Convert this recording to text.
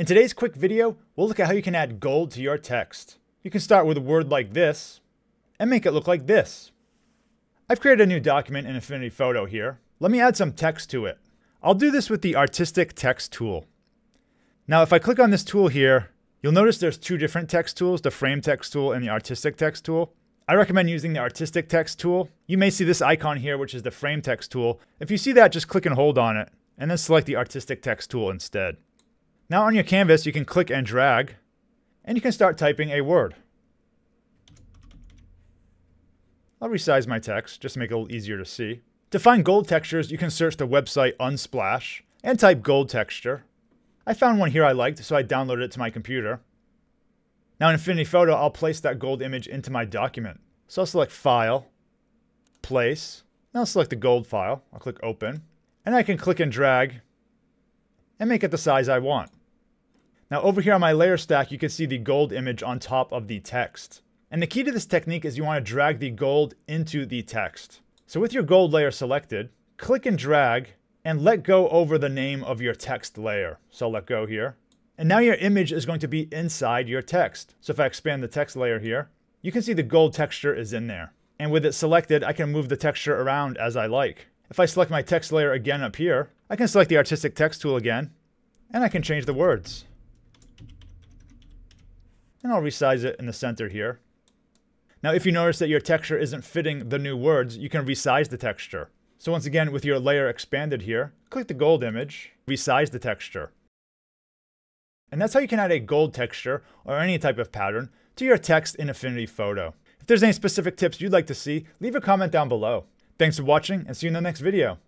In today's quick video, we'll look at how you can add gold to your text. You can start with a word like this and make it look like this. I've created a new document in Affinity Photo here. Let me add some text to it. I'll do this with the Artistic Text tool. Now if I click on this tool here, you'll notice there's two different text tools, the Frame Text tool and the Artistic Text tool. I recommend using the Artistic Text tool. You may see this icon here, which is the Frame Text tool. If you see that, just click and hold on it, and then select the Artistic Text tool instead. Now on your canvas, you can click and drag, and you can start typing a word. I'll resize my text just to make it a little easier to see. To find gold textures, you can search the website Unsplash and type gold texture. I found one here I liked, so I downloaded it to my computer. Now in Affinity Photo, I'll place that gold image into my document. So I'll select File, Place, now I'll select the gold file. I'll click Open, and I can click and drag and make it the size I want. Now over here on my layer stack, you can see the gold image on top of the text. And the key to this technique is you want to drag the gold into the text. So with your gold layer selected, click and drag and let go over the name of your text layer. So let go here. And now your image is going to be inside your text. So if I expand the text layer here, you can see the gold texture is in there. And with it selected, I can move the texture around as I like. If I select my text layer again up here, I can select the artistic text tool again, and I can change the words. And I'll resize it in the center here. Now, if you notice that your texture isn't fitting the new words, you can resize the texture. So once again, with your layer expanded here, click the gold image, resize the texture. And that's how you can add a gold texture or any type of pattern to your text in Affinity Photo. If there's any specific tips you'd like to see, leave a comment down below. Thanks for watching and see you in the next video.